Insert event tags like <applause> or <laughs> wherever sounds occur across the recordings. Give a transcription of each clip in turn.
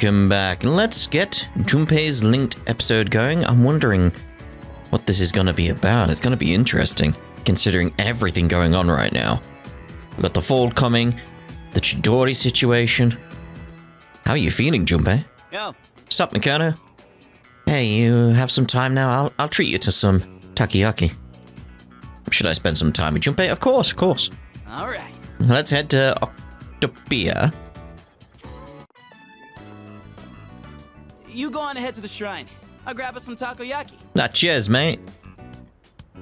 Welcome back. Let's get Junpei's linked episode going. I'm wondering what this is going to be about. It's going to be interesting, considering everything going on right now. We've got the fall coming, the Chidori situation. How are you feeling, Junpei? Yo, Sup, Mikado? Hey, you have some time now? I'll, I'll treat you to some takoyaki. Should I spend some time with Junpei? Of course, of course. all right. Let's head to Octopia. You go on ahead to the shrine. I'll grab us some takoyaki. Ah, cheers, mate.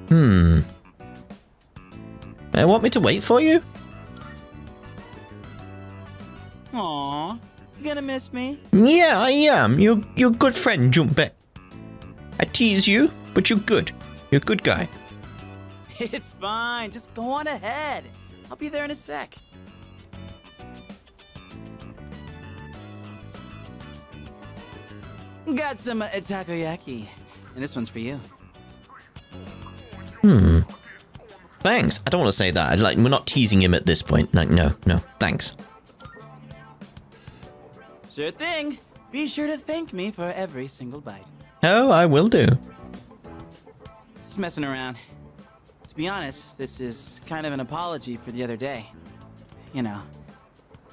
Hmm. Uh, want me to wait for you? Aw, you gonna miss me? Yeah, I am. You're, you're a good friend, Junpei. I tease you, but you're good. You're a good guy. <laughs> It's fine. Just go on ahead. I'll be there in a sec. Got some uh, takoyaki, and this one's for you. Hmm. Thanks. I don't want to say that. Like, we're not teasing him at this point. Like, no, no. Thanks. Sure thing. Be sure to thank me for every single bite. Oh, I will do. Just messing around. To be honest, this is kind of an apology for the other day. You know,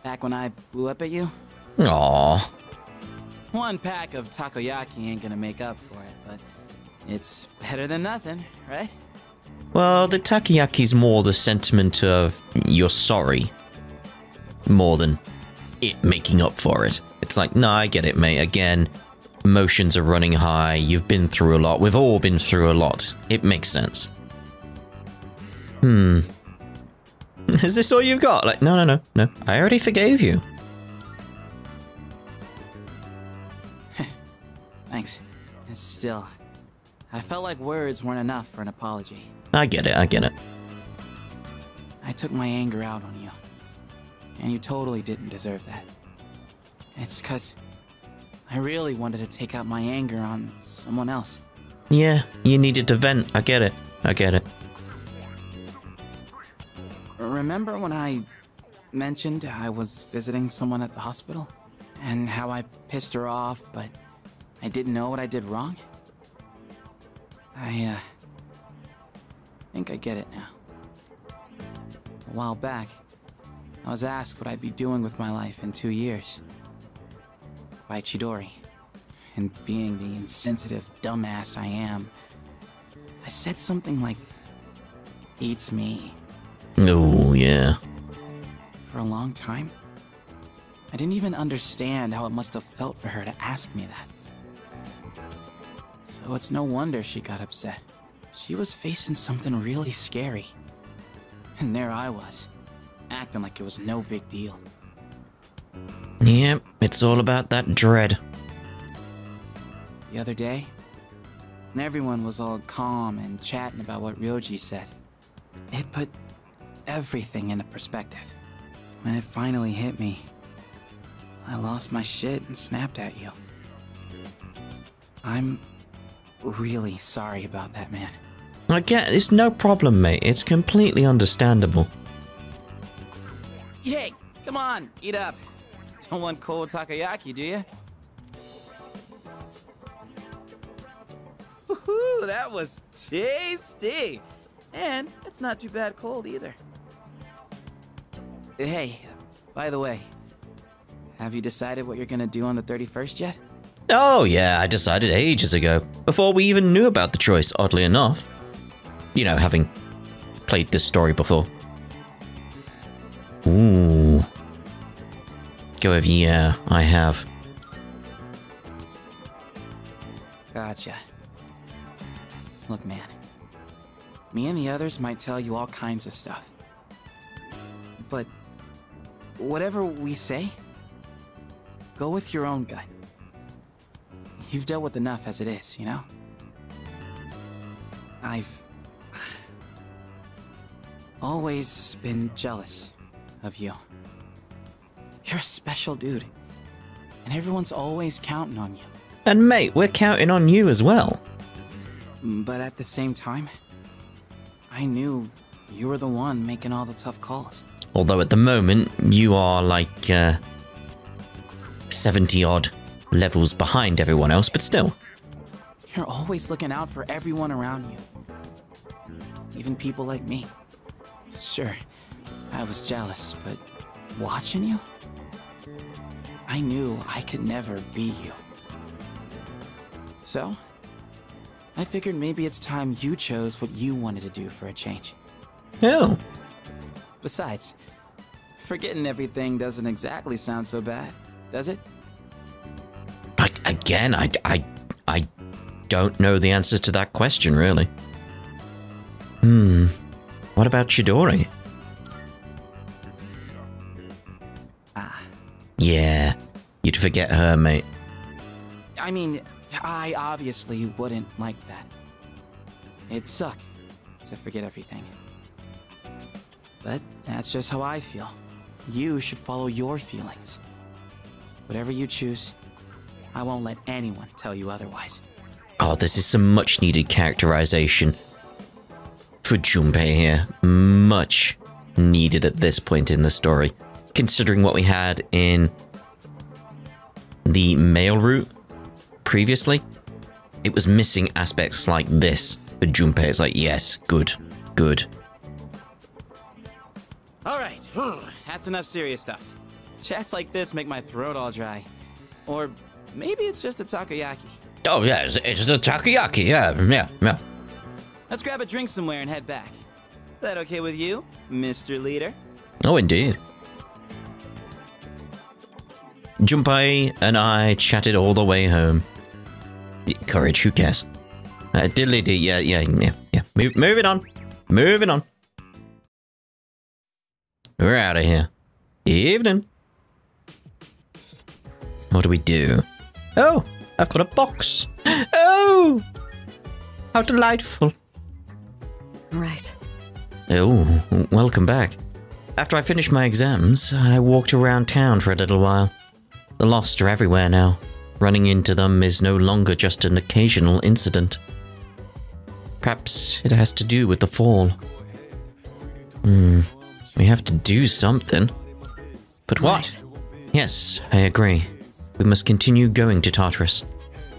back when I blew up at you. Aw. One pack of takoyaki ain't gonna make up for it, but it's better than nothing, right? Well, the takoyaki's more the sentiment of you're sorry. More than it making up for it. It's like, no, I get it, mate. Again, emotions are running high. You've been through a lot. We've all been through a lot. It makes sense. Hmm. <laughs> Is this all you've got? Like, no, no, no, no. I already forgave you. Thanks. Still, I felt like words weren't enough for an apology. I get it. I get it. I took my anger out on you. And you totally didn't deserve that. It's cause I really wanted to take out my anger on someone else. Yeah, you needed to vent. I get it. I get it. Remember when I mentioned I was visiting someone at the hospital? And how I pissed her off, but I didn't know what I did wrong? I, uh, think I get it now. A while back, I was asked what I'd be doing with my life in two years. By Chidori. And being the insensitive dumbass I am, I said something like, eats me. Oh, yeah. for a long time. I didn't even understand how it must have felt for her to ask me that. So it's no wonder she got upset. She was facing something really scary. And there I was, acting like it was no big deal. Yep, it's all about that dread. The other day, and everyone was all calm and chatting about what Ryoji said. It put everything into perspective. When it finally hit me, I lost my shit and snapped at you. I'm really sorry about that, man. I get it's no problem, mate. It's completely understandable. Hey, come on, eat up. Don't want cold takoyaki, do you? Woohoo, that was tasty. And it's not too bad cold either. Hey, by the way, have you decided what you're gonna do on the 31st yet? Oh, yeah, I decided ages ago. Before we even knew about the choice, oddly enough. You know, having played this story before. Ooh. Go over, yeah, I have. Gotcha. Look, man. Me and the others might tell you all kinds of stuff. But whatever we say, go with your own gut. You've dealt with enough as it is, you know? I've always been jealous of you. You're a special dude, and everyone's always counting on you. And mate, we're counting on you as well. But at the same time, I knew you were the one making all the tough calls. Although at the moment, you are like, uh, 70 odd levels behind everyone else, but still. You're always looking out for everyone around you. Even people like me. Sure, I was jealous, but watching you? I knew I could never be you. So, I figured maybe it's time you chose what you wanted to do for a change. Oh, Besides, forgetting everything doesn't exactly sound so bad, does it? I, again, I, I, I don't know the answers to that question, really. Hmm. What about Chidori? Ah, Yeah, you'd forget her, mate. I mean, I obviously wouldn't like that. It'd suck to forget everything. But that's just how I feel. You should follow your feelings. Whatever you choose, I won't let anyone tell you otherwise. Oh, this is some much needed characterization for Junpei here. Much needed at this point in the story. Considering what we had in the male route previously, it was missing aspects like this for Junpei. It's like, yes, good, good. All right, <sighs> that's enough serious stuff. Chats like this make my throat all dry. Or maybe it's just a takoyaki. Oh, yeah, it's, it's the takoyaki. Yeah, yeah, yeah. Let's grab a drink somewhere and head back. That okay with you, Mr. Leader? Oh, indeed. Junpei and I chatted all the way home. Courage, who cares? Uh, diddly dee, yeah, yeah, yeah, yeah. Move, moving on. Moving on. We're out of here. Evening. What do we do? Oh, I've got a box. Oh, how delightful. Right. Oh, welcome back. After I finished my exams, I walked around town for a little while. The lost are everywhere now. Running into them is no longer just an occasional incident. Perhaps it has to do with the fall. Hmm, we have to do something. But what? Yes, I agree. We must continue going to Tartarus.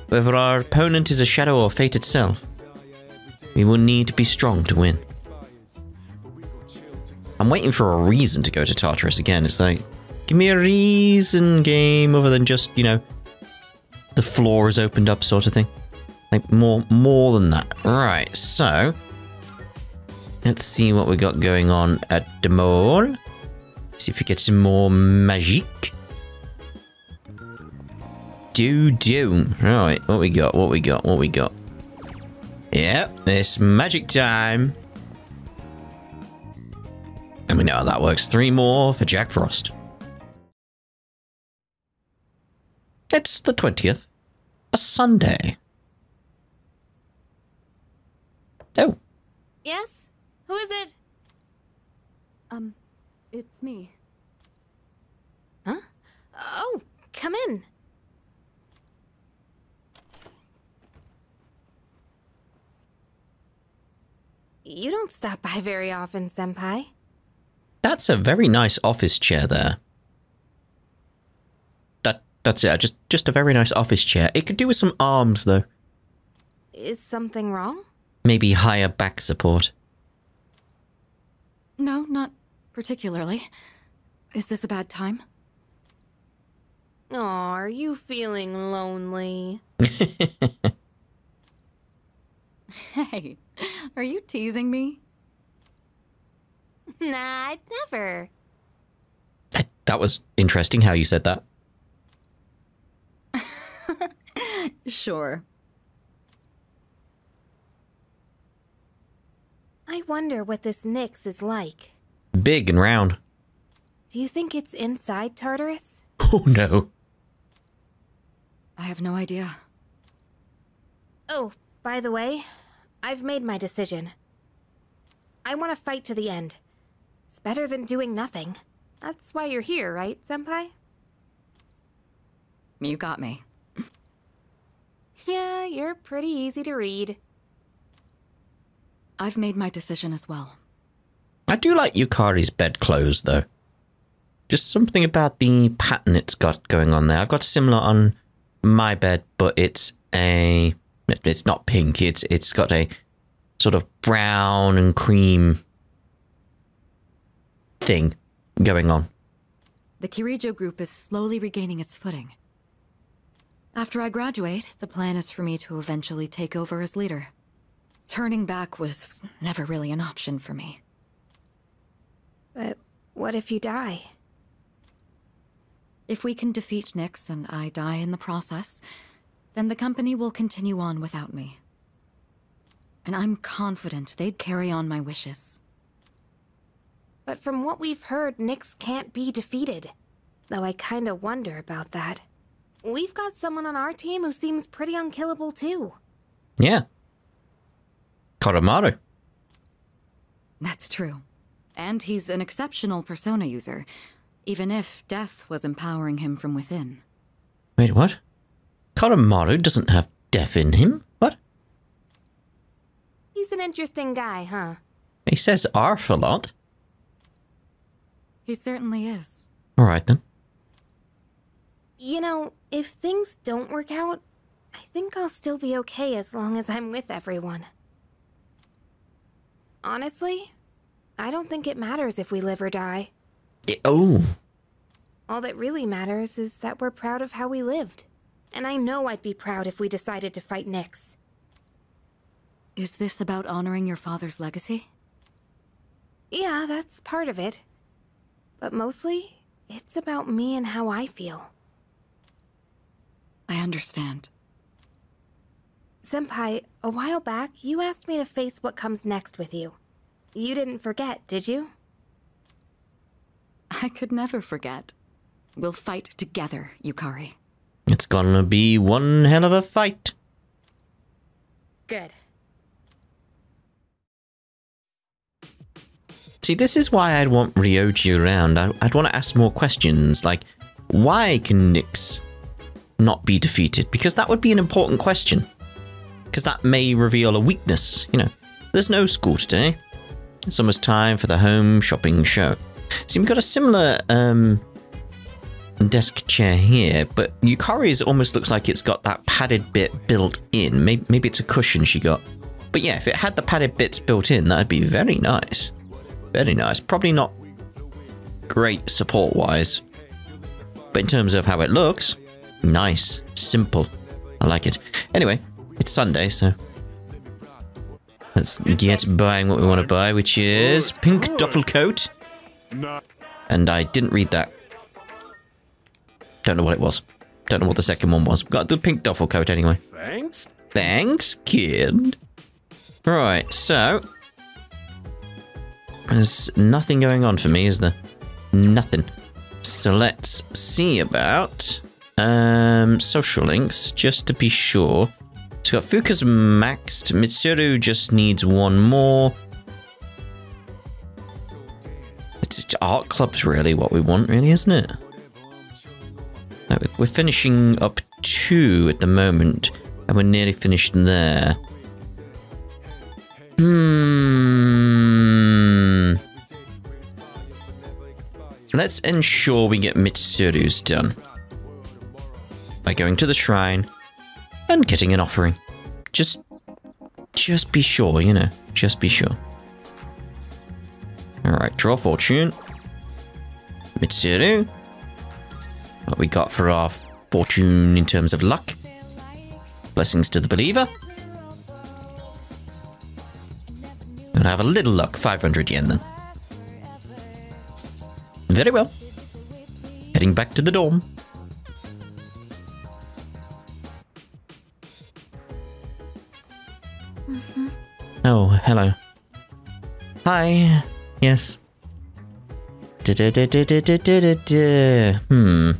Whether our opponent is a shadow or fate itself, we will need to be strong to win. I'm waiting for a reason to go to Tartarus again. It's like, give me a reason, game, other than just, you know, the floor is opened up sort of thing. Like, more, more than that. Right, so, let's see what we got going on at the mall. See if we get some more magic. Do do. Right, what we got? What we got? What we got? Yep, it's magic time. And we know how that works. Three more for Jack Frost. It's the 20th. A Sunday. Oh, Yes? Who is it? Um, it's me. Huh? Oh, come in. You don't stop by very often, Senpai. that's a very nice office chair there. That that's it. Just just a very nice office chair. It could do with some arms though. Is something wrong? Maybe higher back support. No, not particularly. Is this a bad time? Aw, are you feeling lonely? <laughs> Hey, are you teasing me? <laughs> Nah, I'd never. That, that was interesting how you said that. <laughs> Sure. I wonder what this Nyx is like. Big and round. Do you think it's inside Tartarus? <laughs> Oh no. I have no idea. Oh, by the way, I've made my decision. I want to fight to the end. It's better than doing nothing. That's why you're here, right, Senpai? You got me. <laughs> Yeah, you're pretty easy to read. I've made my decision as well. I do like Yukari's bedclothes though. Just something about the pattern it's got going on there. I've got similar on my bed, but it's a it's not pink. It's it's got a sort of brown and cream thing going on. The Kirijo group is slowly regaining its footing. After I graduate, the plan is for me to eventually take over as leader. Turning back was never really an option for me. But what if you die? If we can defeat Nyx and I die in the process, then the company will continue on without me. And I'm confident they'd carry on my wishes. But from what we've heard, Nyx can't be defeated. Though I kinda wonder about that. We've got someone on our team who seems pretty unkillable too. Yeah. Koromaru. That's true. And he's an exceptional persona user, even if death was empowering him from within. Wait, what? Koromaru doesn't have death in him? What? He's an interesting guy, huh? He says arf a lot. He certainly is. Alright then. You know, if things don't work out, I think I'll still be okay as long as I'm with everyone. Honestly, I don't think it matters if we live or die. I- oh. All that really matters is that we're proud of how we lived. And I know I'd be proud if we decided to fight Nyx. Is this about honoring your father's legacy? Yeah, that's part of it. But mostly, it's about me and how I feel. I understand. Senpai, a while back, you asked me to face what comes next with you. You didn't forget, did you? I could never forget. We'll fight together, Yukari. It's gonna be one hell of a fight. Good. See, this is why I'd want Ryoji around. I, I'd want to ask more questions, like, why can Nyx not be defeated? Because that would be an important question. Because that may reveal a weakness, you know. There's no school today. It's almost time for the home shopping show. See, we've got a similar um, desk chair here, but Yukari's almost looks like it's got that padded bit built in. Maybe, maybe it's a cushion she got. But yeah, if it had the padded bits built in, that'd be very nice. Very nice. Probably not great support wise, but in terms of how it looks, nice, simple. I like it. Anyway, it's Sunday, so let's get buying what we want to buy, which is pink duffel coat. And I didn't read that. Don't know what it was. Don't know what the second one was. Got the pink duffel coat anyway. Thanks. Thanks, kid. Right, so there's nothing going on for me, is there? Nothing. So let's see about um, social links, just to be sure. So we've got Fuuka's maxed. Mitsuru just needs one more. It's it's art clubs, really, what we want, really, isn't it? No, We're finishing up two at the moment, and we're nearly finished there. Hmm. Let's ensure we get Mitsuru's done. By going to the shrine and getting an offering. Just just be sure, you know. Just be sure. Alright, draw fortune. Mitsuru. What we got for our fortune in terms of luck. Blessings to the believer. Gonna have a little luck, 500 yen then. Very well. Heading back to the dorm. Oh, hello. Hi. Yes. Da-da-da-da-da-da-da-da. Hmm.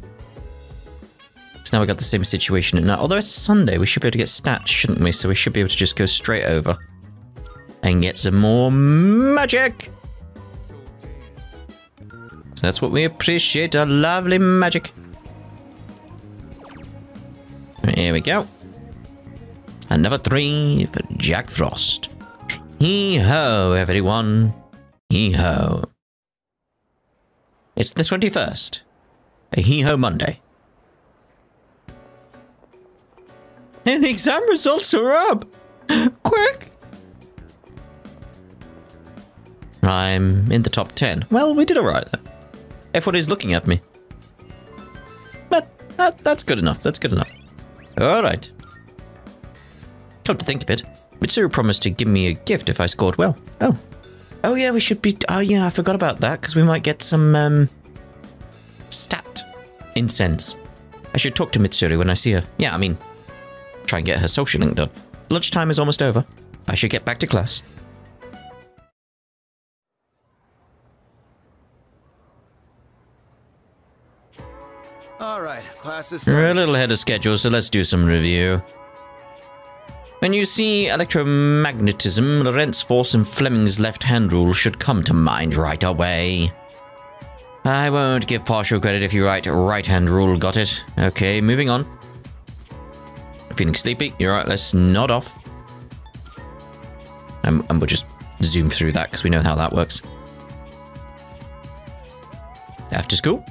So now we got the same situation now. Although it's Sunday, we should be able to get stats, shouldn't we? So we should be able to just go straight over and get some more magic. So that's what we appreciate, our lovely magic. Here we go. Another three for Jack Frost. Hee ho, everyone. Hee ho. It's the 21st. A hee ho Monday. And the exam results are up! Quick! I'm in the top 10. Well, we did alright though. Everybody's looking at me. But that, that's good enough. That's good enough. Alright. Come to think of it, Mitsuru promised to give me a gift if I scored well. Oh. Oh yeah, we should be... Oh yeah, I forgot about that, because we might get some, um... Stat incense. I should talk to Mitsuru when I see her. Yeah, I mean... Try and get her social link done. Lunchtime is almost over. I should get back to class. All right, class is We're a little ahead of schedule, so let's do some review. When you see electromagnetism, Lorentz force and Fleming's left-hand rule should come to mind right away. I won't give partial credit if you write right-hand rule, got it? Okay, moving on. Feeling sleepy? You're right, let's nod off. And, and we'll just zoom through that because we know how that works. After school?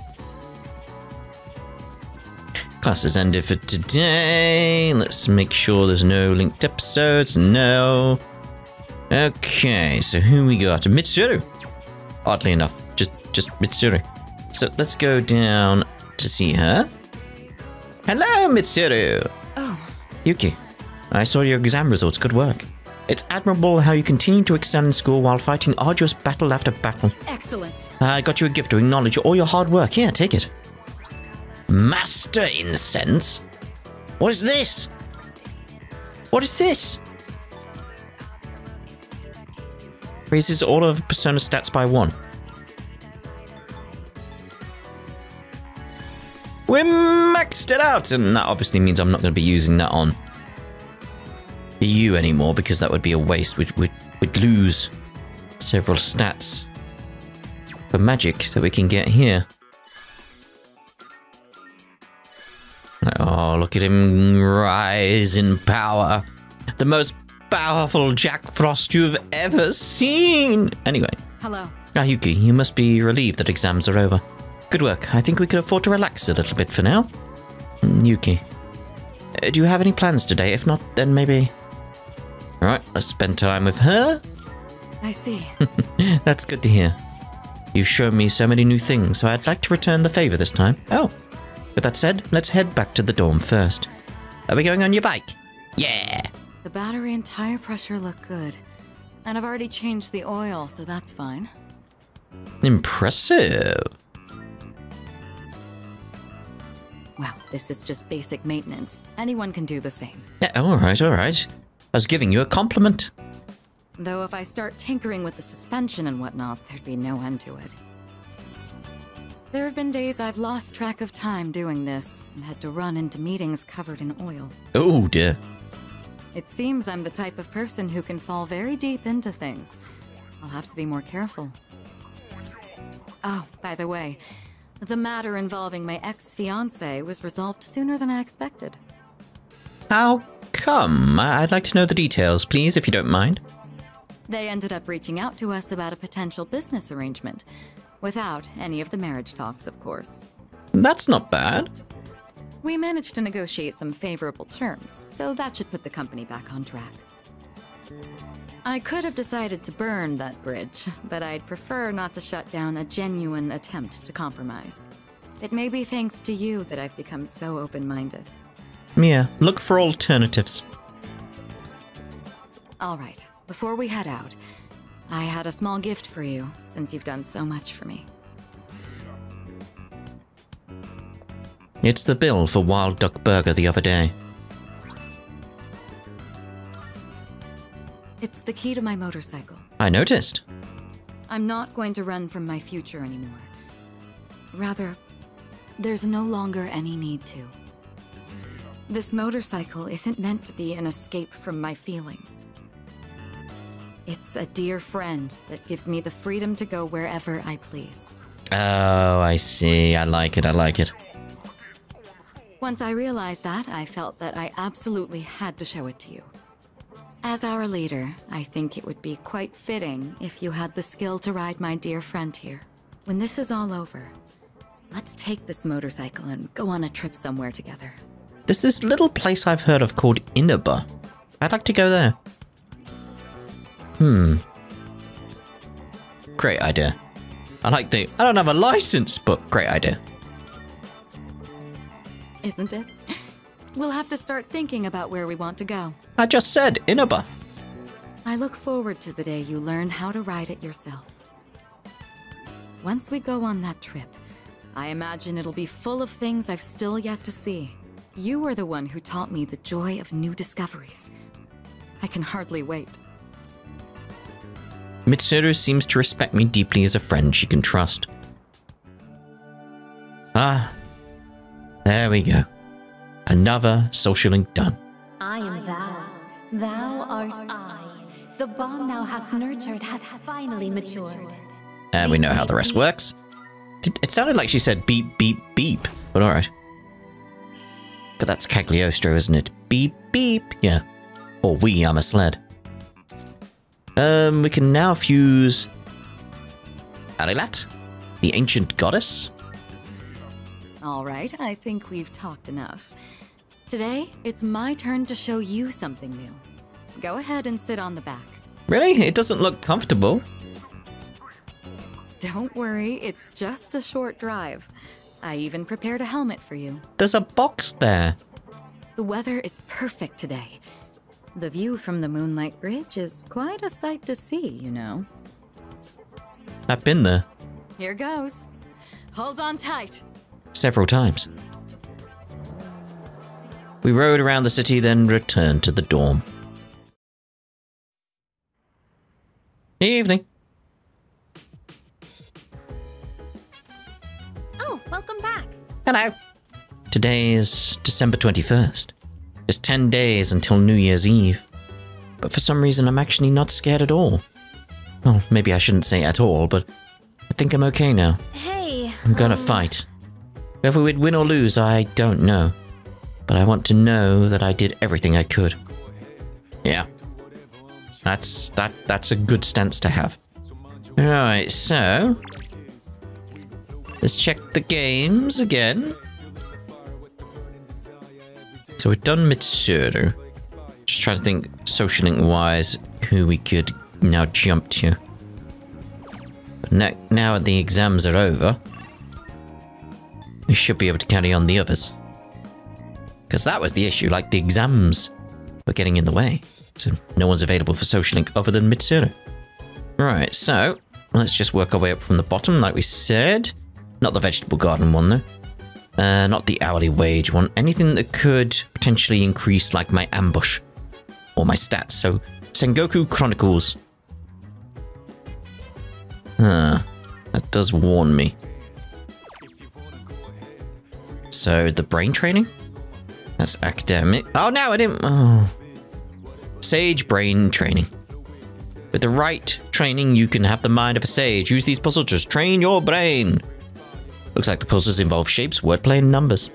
Class has ended for today. Let's make sure there's no linked episodes. No. Okay, so who we got? Mitsuru. Oddly enough, just just Mitsuru. So let's go down to see her. Hello, Mitsuru. Yuki, I saw your exam results. Good work. It's admirable how you continue to excel in school while fighting arduous battle after battle. excellent. I got you a gift to acknowledge all your hard work. Here, take it. Master Incense? What is this? What is this? Raises all of Persona stats by one. Maxed it out, and that obviously means I'm not going to be using that on you anymore because that would be a waste. We'd, we'd, we'd lose several stats for magic that we can get here. Oh, look at him rise in power. The most powerful Jack Frost you've ever seen. Anyway, Hello. Ayuki, you must be relieved that exams are over. Good work. I think we could afford to relax a little bit for now. Yuki, uh, do you have any plans today? If not, then maybe. Alright, let's spend time with her. I see. <laughs> That's good to hear. You've shown me so many new things, so I'd like to return the favor this time. Oh, with that said, let's head back to the dorm first. Are we going on your bike? Yeah. the battery and tire pressure look good. And I've already changed the oil, so that's fine. Impressive. Well, this is just basic maintenance. Anyone can do the same. Yeah, all right, all right. I was giving you a compliment. Though if I start tinkering with the suspension and whatnot, there'd be no end to it. There have been days I've lost track of time doing this and had to run into meetings covered in oil. Oh dear. It seems I'm the type of person who can fall very deep into things. I'll have to be more careful. Oh, by the way, the matter involving my ex-fiancé was resolved sooner than I expected. How come? I'd like to know the details, please, if you don't mind. They ended up reaching out to us about a potential business arrangement, without any of the marriage talks, of course. That's not bad. We managed to negotiate some favorable terms, so that should put the company back on track. I could have decided to burn that bridge, but I'd prefer not to shut down a genuine attempt to compromise. It may be thanks to you that I've become so open minded. Mia, look for alternatives. All right, before we head out, I had a small gift for you, since you've done so much for me. It's the bill for Wild Duck Burger the other day. It's the key to my motorcycle. I noticed. I'm not going to run from my future anymore. Rather, there's no longer any need to. This motorcycle isn't meant to be an escape from my feelings. It's a dear friend that gives me the freedom to go wherever I please. Oh, I see. I like it. I like it. Once I realized that, I felt that I absolutely had to show it to you. As our leader, I think it would be quite fitting if you had the skill to ride my dear friend here. When this is all over, let's take this motorcycle and go on a trip somewhere together. There's this little place I've heard of called Inaba. I'd like to go there. Hmm. Great idea. I like the. I don't have a license, but great idea. Isn't it? We'll have to start thinking about where we want to go. I just said Inaba. I look forward to the day you learn how to ride it yourself. Once we go on that trip, I imagine it'll be full of things I've still yet to see. You were the one who taught me the joy of new discoveries. I can hardly wait. Mitsuru seems to respect me deeply as a friend she can trust. Ah, there we go. Another social link done. I am thou. Thou art I. The bond thou hast nurtured hath finally matured. And we know how the rest works. It sounded like she said beep, beep, beep, but alright. But that's Cagliostro, isn't it? Beep, beep, yeah. Or we are misled. Um, we can now fuse Alilat, the ancient goddess. All right, I think we've talked enough. Today, it's my turn to show you something new. Go ahead and sit on the back. Really? It doesn't look comfortable. Don't worry, it's just a short drive. I even prepared a helmet for you. There's a box there. The weather is perfect today. The view from the Moonlight Bridge is quite a sight to see, you know. I've been there Here goes. Hold on tight. Several times. We rode around the city, then returned to the dorm. Evening. Oh, welcome back. Hello. Today is December 21st. It's 10 days until New Year's Eve. But for some reason, I'm actually not scared at all. Well, maybe I shouldn't say at all, but I think I'm okay now. Hey. I'm gonna um, fight. Whether we'd win or lose, I don't know. But I want to know that I did everything I could. Yeah. That's that that's a good stance to have. Alright, so let's check the games again. So we've done Mitsuru. Just trying to think social link wise who we could now jump to. But now, now the exams are over, we should be able to carry on the others. Because that was the issue, like the exams were getting in the way. So no one's available for social link other than Mitsuru. Right, so let's just work our way up from the bottom, like we said. Not the vegetable garden one, though. Uh, not the hourly wage one. Anything that could potentially increase, like, my ambush or my stats. So, Sengoku Chronicles. Huh. That does warn me. So, the brain training? That's academic. Oh, no, I didn't. Oh. Sage brain training. With the right training, you can have the mind of a sage. Use these puzzles to train your brain. Looks like the puzzles involve shapes, wordplay, and numbers.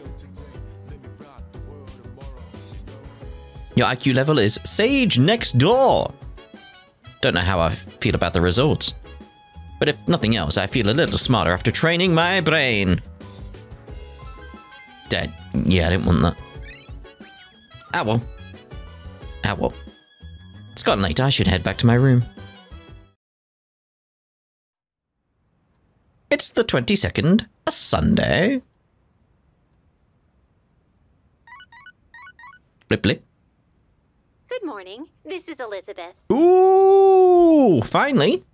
Your IQ level is Sage next door. Don't know how I feel about the results. But if nothing else, I feel a little smarter after training my brain. Dead. Yeah, I didn't want that. Ah well. Ah well. It's gotten late. I should head back to my room. It's the 22nd, a Sunday. Blip blip. Good morning. This is Elizabeth. Ooh, finally.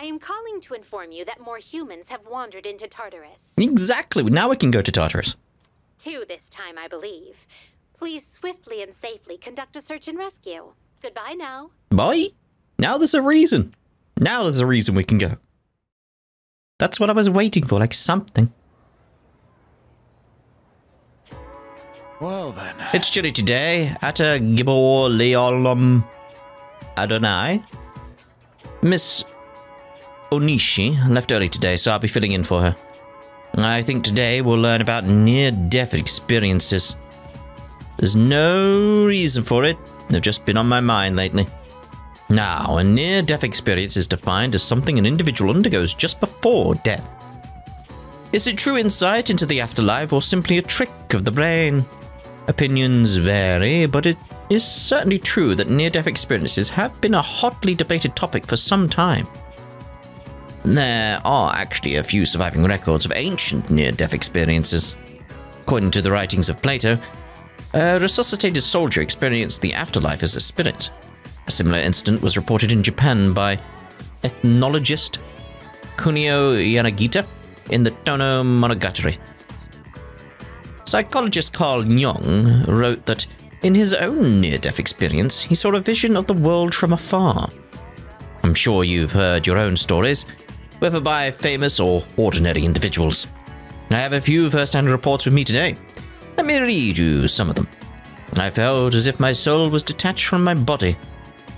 I am calling to inform you that more humans have wandered into Tartarus. Exactly. Now we can go to Tartarus. Two this time, I believe. Please swiftly and safely conduct a search and rescue. Goodbye now. Bye. Now there's a reason. Now there's a reason we can go. That's what I was waiting for, like something. Well then. It's chilly today at a Gibor Leolum Adonai. Miss Onishi left early today, so I'll be filling in for her. I think today we'll learn about near death experiences. There's no reason for it, they've just been on my mind lately. Now, a near death experience is defined as something an individual undergoes just before death. Is it true insight into the afterlife or simply a trick of the brain? Opinions vary, but it is certainly true that near death experiences have been a hotly debated topic for some time. There are actually a few surviving records of ancient near death experiences. According to the writings of Plato, a resuscitated soldier experienced the afterlife as a spirit. A similar incident was reported in Japan by ethnologist Kunio Yanagita in the Tono Monogatari. Psychologist Carl Jung wrote that in his own near death experience, he saw a vision of the world from afar. I'm sure you've heard your own stories, whether by famous or ordinary individuals. I have a few first hand reports with me today. Let me read you some of them. I felt as if my soul was detached from my body.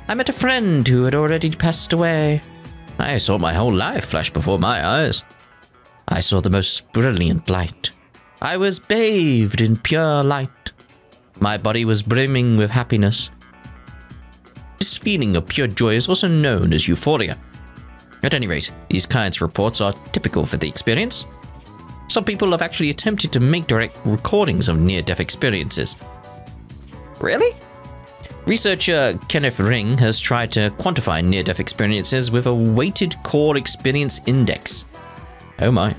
I met a friend who had already passed away. I saw my whole life flash before my eyes. I saw the most brilliant light. I was bathed in pure light. My body was brimming with happiness. This feeling of pure joy is also known as euphoria. At any rate, these kinds of reports are typical for the experience. Some people have actually attempted to make direct recordings of near death experiences. Really? Researcher Kenneth Ring has tried to quantify near death experiences with a weighted core experience index. Oh my.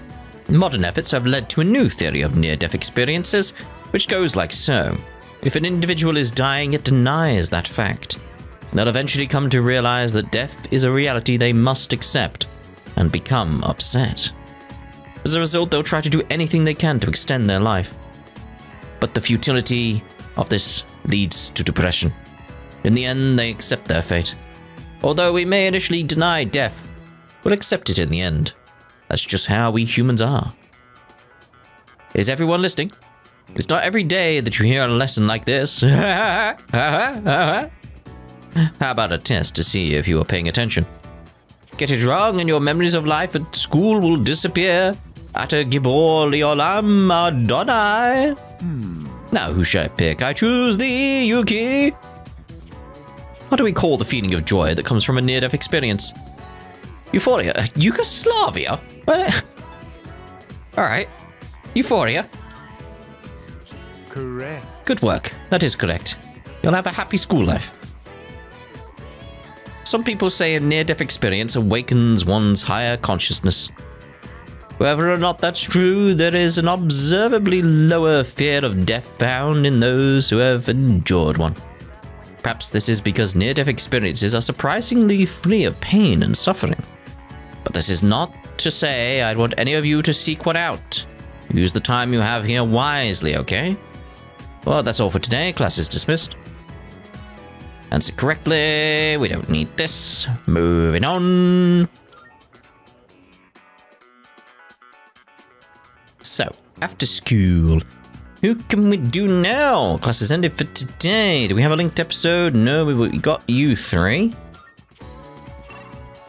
Modern efforts have led to a new theory of near death experiences, which goes like so. If an individual is dying, it denies that fact. They'll eventually come to realize that death is a reality they must accept and become upset. As a result, they'll try to do anything they can to extend their life. But the futility of this leads to depression. In the end, they accept their fate. Although we may initially deny death, we'll accept it in the end. That's just how we humans are. Is everyone listening? It's not every day that you hear a lesson like this. <laughs> How about a test to see if you are paying attention? Get it wrong and your memories of life at school will disappear. Ata Gibor Leolam Adonai. Hmm. Now who shall I pick? I choose thee, Yuki. What do we call the feeling of joy that comes from a near-death experience? Euphoria? Yugoslavia? <laughs> Alright. Euphoria. Correct. Good work. That is correct. You'll have a happy school life. Some people say a near death experience awakens one's higher consciousness. Whether or not that's true, there is an observably lower fear of death found in those who have endured one. Perhaps this is because near death experiences are surprisingly free of pain and suffering. But this is not to say I'd want any of you to seek one out. Use the time you have here wisely, okay? Well, that's all for today. Class is dismissed. Answer correctly. We don't need this. Moving on. So, after school, who can we do now? Class is ended for today. Do we have a linked episode? No, we got you three.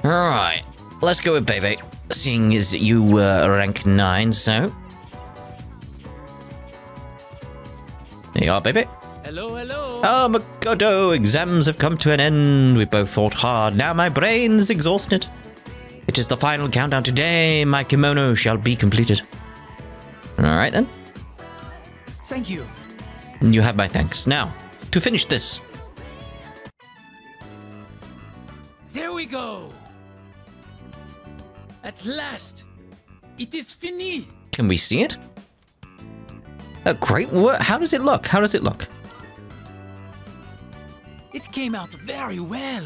Alright, let's go with Bebe. Seeing as you were rank 9, so. There you are, Bebe. Hello, hello. Oh, Makoto, exams have come to an end. We both fought hard. Now my brain's exhausted. It is the final countdown today. My kimono shall be completed. All right then. Thank you. You have my thanks. Now, to finish this. There we go. At last, it is fini. Can we see it? A great work. How does it look? How does it look? It came out very well.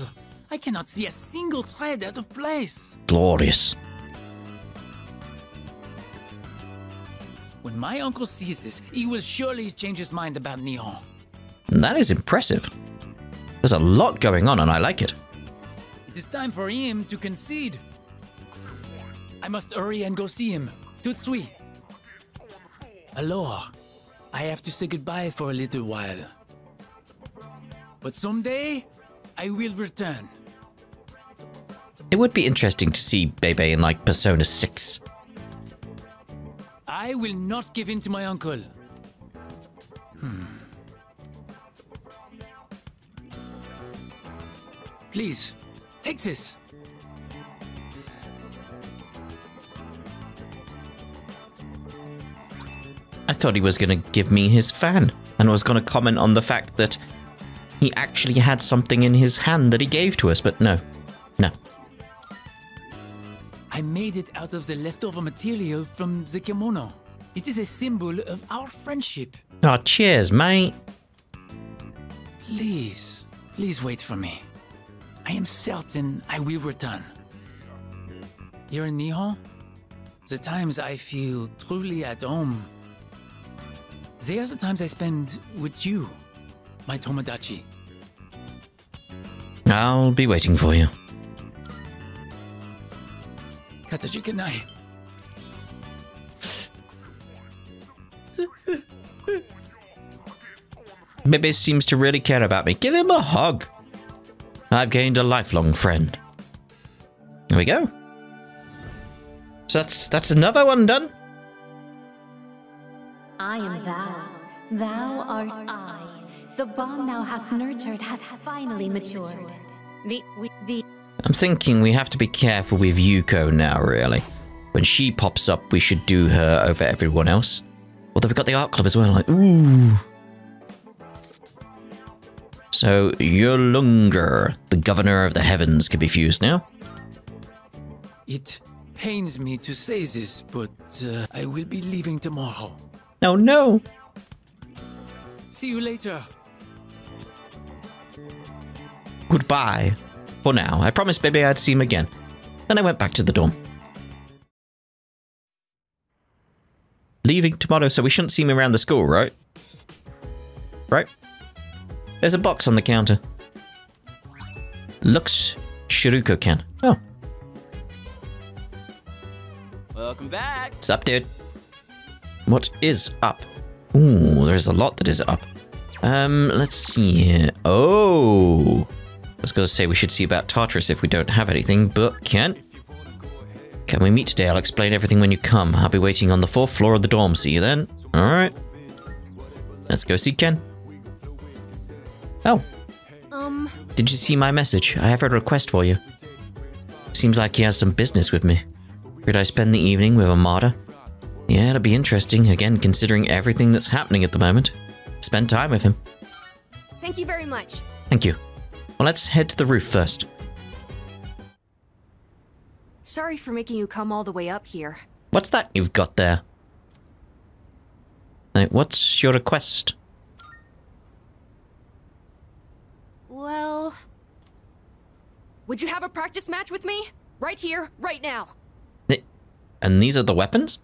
I cannot see a single thread out of place. Glorious. When my uncle sees this, he will surely change his mind about Neon. That is impressive. There's a lot going on and I like it. It is time for him to concede. I must hurry and go see him. Tutsui. Aloha. I have to say goodbye for a little while. But someday, I will return. It would be interesting to see Bebe in like Persona 6. I will not give in to my uncle. Hmm. Please, take this. I thought he was going to give me his fan and was going to comment on the fact that he actually had something in his hand that he gave to us, but no. No. I made it out of the leftover material from the kimono. It is a symbol of our friendship. Oh, cheers, mate. Please, please wait for me. I am certain I will return. Here in Nihon, the times I feel truly at home, they are the times I spend with you, my Tomodachi. I'll be waiting for you. Kataji Kanai. Bebe seems to really care about me. Give him a hug. I've gained a lifelong friend. There we go. So that's that's another one done. I am thou. Thou art I. The bond thou hast nurtured hath finally matured. The, we, the I'm thinking we have to be careful with Yuko now, really. When she pops up, we should do her over everyone else. Although we've got the art club as well, like, ooh. So, Yurlungur, the governor of the heavens, could be fused now. It pains me to say this, but uh, I will be leaving tomorrow. No, no. See you later. Goodbye. For now, I promised Bebe I'd see him again. Then I went back to the dorm. Leaving tomorrow, so we shouldn't see him around the school, right? Right? There's a box on the counter. Looks Shiruko can. Oh, Welcome back. what's up, dude? What is up? Ooh, there's a lot that is up. Um, let's see here. Oh, I was gonna say we should see about Tartarus if we don't have anything, but can't. Can we meet today? I'll explain everything when you come. I'll be waiting on the fourth floor of the dorm. See you then. All right. Let's go see Ken. Oh, Um, did you see my message? I have a request for you. Seems like he has some business with me. Could I spend the evening with Amada? Yeah, it'll be interesting, again, considering everything that's happening at the moment. Spend time with him. thank you very much. Thank you. Well, let's head to the roof first. Sorry for making you come all the way up here. What's that you've got there? What's your request? Well... Would you have a practice match with me? Right here, right now. And these are the weapons?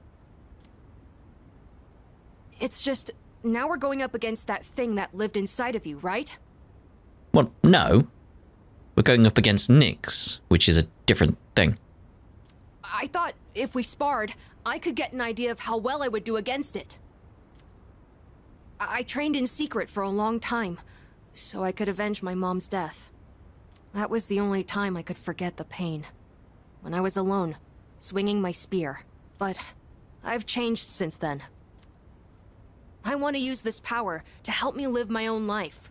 It's just, now we're going up against that thing that lived inside of you, right? Well, no. We're going up against Nyx, which is a different thing. I thought if we sparred, I could get an idea of how well I would do against it. I, I trained in secret for a long time, so I could avenge my mom's death. That was the only time I could forget the pain. When I was alone, swinging my spear. But I've changed since then. I want to use this power to help me live my own life.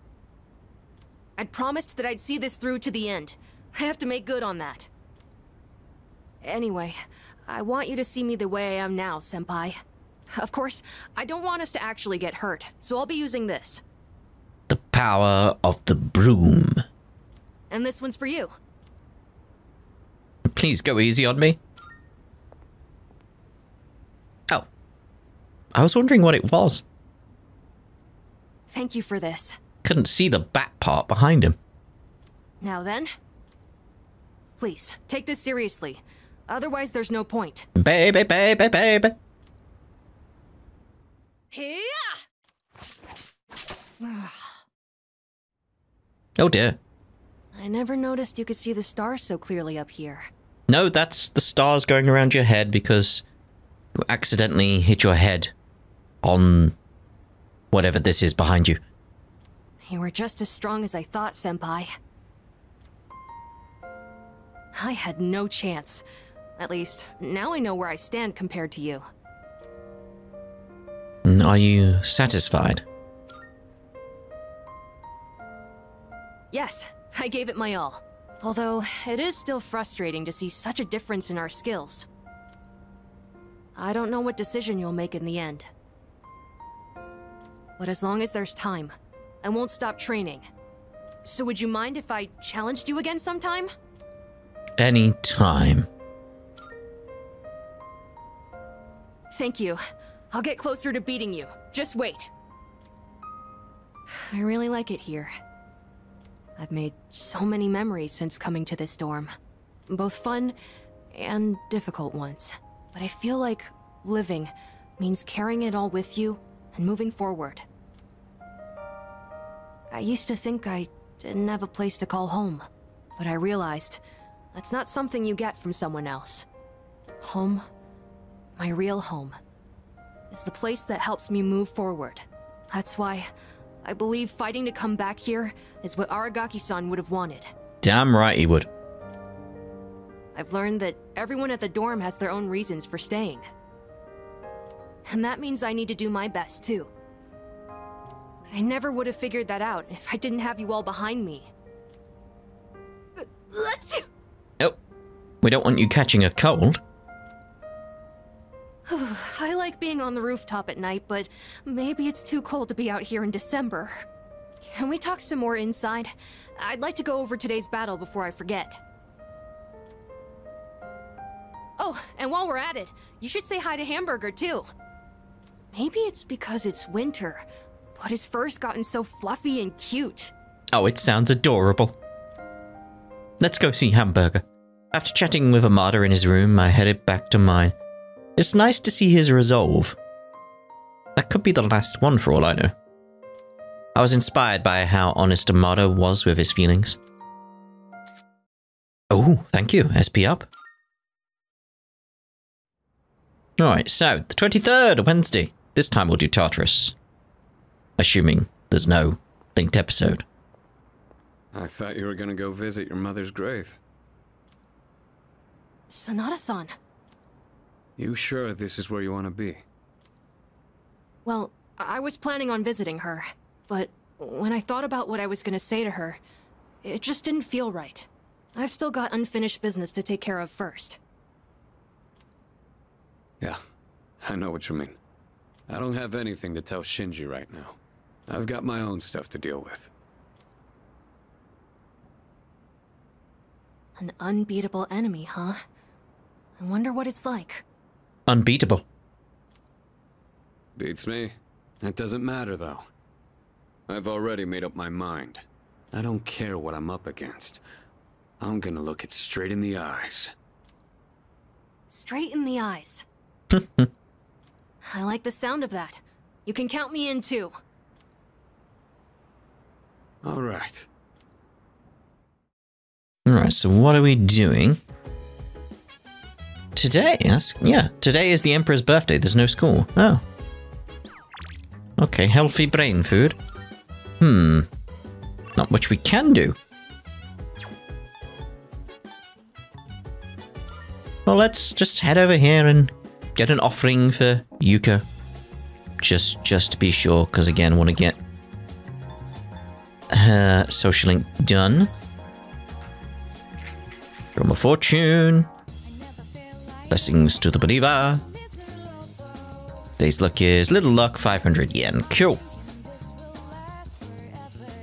I'd promised that I'd see this through to the end. I have to make good on that. Anyway, I want you to see me the way I am now, Senpai. Of course, I don't want us to actually get hurt, so I'll be using this. The power of the broom. And this one's for you. Please go easy on me. Oh. I was wondering what it was. Thank you for this. Couldn't see the bat part behind him. Now then, please, take this seriously. Otherwise, there's no point. Baby, baby, baby. Oh dear. I never noticed you could see the stars so clearly up here. No, that's the stars going around your head because you accidentally hit your head on whatever this is behind you. You were just as strong as I thought, Senpai. I had no chance. At least, now I know where I stand compared to you. Mm, Are you satisfied? Yes, I gave it my all. Although, it is still frustrating to see such a difference in our skills. I don't know what decision you'll make in the end. But as long as there's time, I won't stop training. So would you mind if I challenged you again sometime? Any time. Thank you. I'll get closer to beating you. Just wait. I really like it here. I've made so many memories since coming to this dorm. Both fun and difficult ones. But I feel like living means carrying it all with you and moving forward. I used to think I didn't have a place to call home, but I realized that's not something you get from someone else. Home, my real home, is the place that helps me move forward. That's why I believe fighting to come back here is what Aragaki-san would have wanted. Damn right he would. I've learned that everyone at the dorm has their own reasons for staying. And that means I need to do my best, too. I never would have figured that out if I didn't have you all behind me. Let's... Oh, we don't want you catching a cold. <sighs> I like being on the rooftop at night, but maybe it's too cold to be out here in December. Can we talk some more inside? I'd like to go over today's battle before I forget. Oh, and while we're at it, you should say hi to Hamburger, too. Maybe it's because it's winter, but his fur's gotten so fluffy and cute. Oh, it sounds adorable. Let's go see Hamburger. After chatting with Amada in his room, I headed back to mine. It's nice to see his resolve. That could be the last one for all I know. I was inspired by how honest Amada was with his feelings. Oh, thank you. SP up. Alright, so, the 23rd, Wednesday. This time we'll do Tartarus. Assuming there's no linked episode. I thought you were gonna go visit your mother's grave. Sanada-san. You sure this is where you want to be? Well, I was planning on visiting her, but when I thought about what I was gonna say to her, it just didn't feel right. I've still got unfinished business to take care of first. Yeah, I know what you mean. I don't have anything to tell Shinji right now. I've got my own stuff to deal with. An unbeatable enemy, huh? I wonder what it's like. Unbeatable. Beats me. That doesn't matter, though. I've already made up my mind. I don't care what I'm up against. I'm gonna look it straight in the eyes. Straight in the eyes. <laughs> I like the sound of that. You can count me in too. All right. Alright, so what are we doing? Today? That's, yeah, today is the Emperor's birthday. There's no school. Oh. Okay, healthy brain food. Hmm. Not much we can do. Well, let's just head over here and get an offering for Yuka. Just, just to be sure, because again, want to get her social link done. From a fortune. Blessings to the believer. Day's luck is little luck, 500 yen. Cool.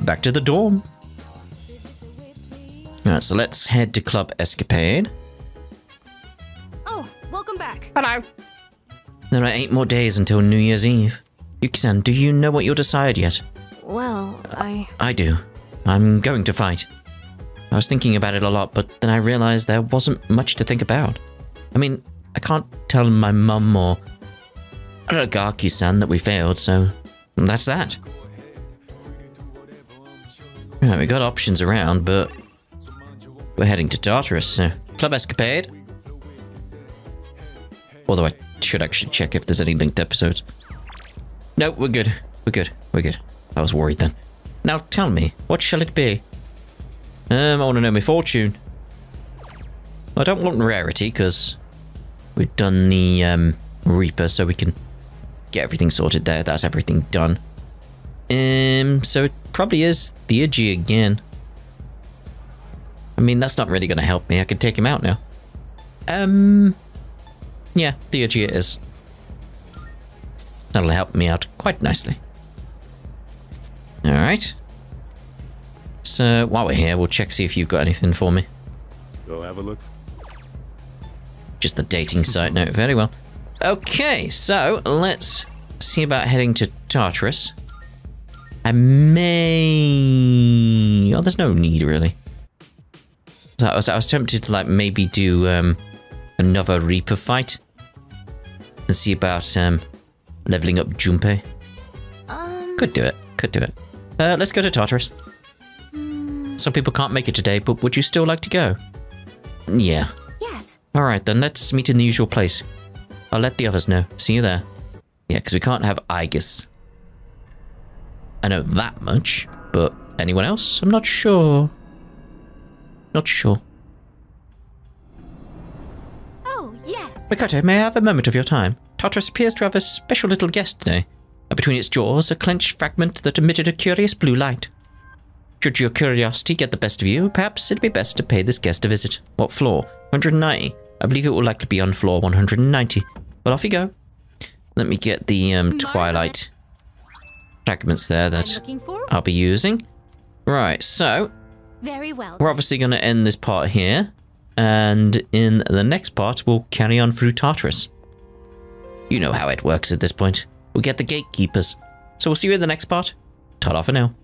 Back to the dorm. Alright, so let's head to Club Escapade. Oh, welcome back. Hello. There are eight more days until New Year's Eve. Yuki-san, do you know what you'll decide yet? Well, I... I do. I'm going to fight. I was thinking about it a lot, but then I realized there wasn't much to think about. I mean, I can't tell my mum or Aragaki-san that we failed, so that's that. Yeah, we got options around, but we're heading to Tartarus, so Club Escapade. Although I should actually check if there's any linked episodes. No, we're good. We're good. We're good. I was worried then. Now tell me, what shall it be? Um, I want to know my fortune. I don't want rarity, because we've done the um, Reaper, so we can get everything sorted there. That's everything done. Um, so it probably is Theurgy again. I mean, that's not really going to help me. I can take him out now. Um, yeah, Theurgia is. That'll help me out quite nicely. Alright. So, while we're here, we'll check see if you've got anything for me. Go have a look. Just the dating site note. Very well. Okay, so let's see about heading to Tartarus. I may... Oh, there's no need, really. So I was, I was tempted to, like, maybe do um, another Reaper fight. And see about um, leveling up Junpei. Um, Could do it. Could do it. Uh, let's go to Tartarus. Some people can't make it today, but would you still like to go? Yeah. yes. Alright, then let's meet in the usual place. I'll let the others know. See you there. Yeah, because we can't have Aegis. I know that much, but anyone else? I'm not sure. Not sure. Oh, yes. Makoto, may I have a moment of your time? Tartarus appears to have a special little guest today. And between its jaws, a clenched fragment that emitted a curious blue light. Should your curiosity get the best of you, perhaps it'd be best to pay this guest a visit. What floor? 190. I believe it will likely be on floor 190. Well, off you go. Let me get the um, Twilight fragments there that. I'll be using. Right, so Very well. we're obviously going to end this part here. And in the next part, we'll carry on through Tartarus. You know how it works at this point. We'll get the gatekeepers. So we'll see you in the next part. Ta-da for now.